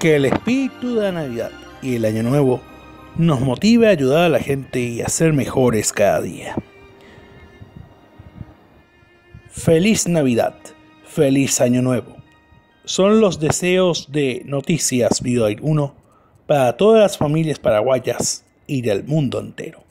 Que el espíritu de la Navidad y el Año Nuevo nos motive a ayudar a la gente y a ser mejores cada día. Feliz Navidad, feliz Año Nuevo. Son los deseos de Noticias Video 1 para todas las familias paraguayas y del mundo entero.